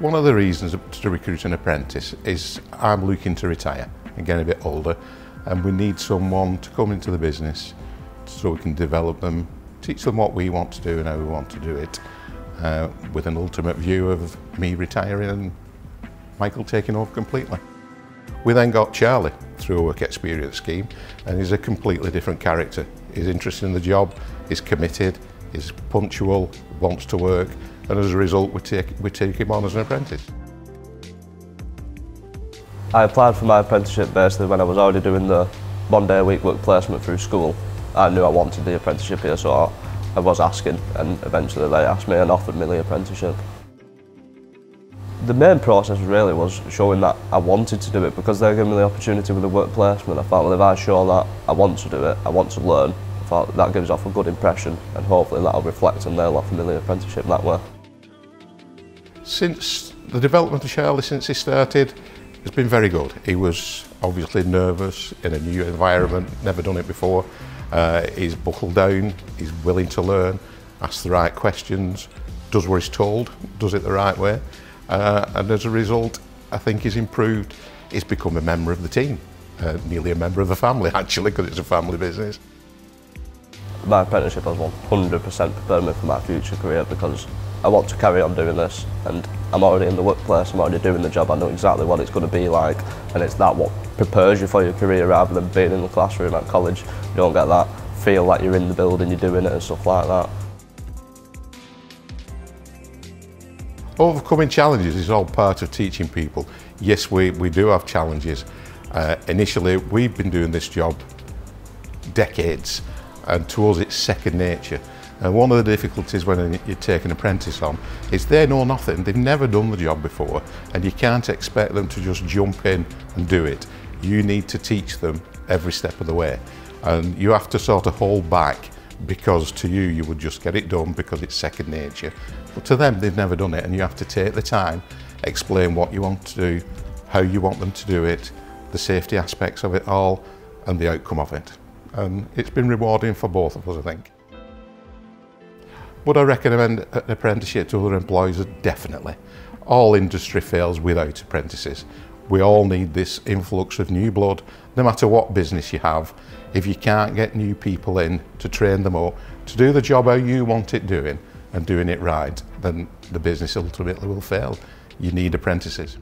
One of the reasons to recruit an apprentice is I'm looking to retire and get a bit older and we need someone to come into the business so we can develop them, teach them what we want to do and how we want to do it uh, with an ultimate view of me retiring and Michael taking over completely. We then got Charlie through a work experience scheme and he's a completely different character. He's interested in the job, he's committed, he's punctual, wants to work and as a result we take, we take him on as an apprentice. I applied for my apprenticeship basically when I was already doing the one day a week work placement through school. I knew I wanted the apprenticeship here so I was asking and eventually they asked me and offered me the apprenticeship. The main process really was showing that I wanted to do it because they gave me the opportunity with the work placement. I thought, well, if I show that I want to do it, I want to learn, thought that gives off a good impression and hopefully that'll reflect they'll offer me the apprenticeship that way. Since the development of Charlie, since he started, has been very good. He was obviously nervous in a new environment, never done it before. Uh, he's buckled down, he's willing to learn, asks the right questions, does what he's told, does it the right way. Uh, and as a result, I think he's improved. He's become a member of the team, uh, nearly a member of the family actually, because it's a family business. My apprenticeship has 100% prepared me for my future career because I want to carry on doing this and I'm already in the workplace, I'm already doing the job, I know exactly what it's going to be like and it's that what prepares you for your career rather than being in the classroom at college. You don't get that feel like you're in the building, you're doing it and stuff like that. Overcoming challenges is all part of teaching people. Yes, we, we do have challenges. Uh, initially, we've been doing this job decades and to us it's second nature. And one of the difficulties when you take an apprentice on is they know nothing, they've never done the job before, and you can't expect them to just jump in and do it. You need to teach them every step of the way. And you have to sort of hold back because to you, you would just get it done because it's second nature. But to them, they've never done it, and you have to take the time, explain what you want to do, how you want them to do it, the safety aspects of it all, and the outcome of it. And it's been rewarding for both of us, I think. Would I recommend an apprenticeship to other employees? Definitely. All industry fails without apprentices. We all need this influx of new blood, no matter what business you have. If you can't get new people in to train them up, to do the job how you want it doing and doing it right, then the business ultimately will fail. You need apprentices.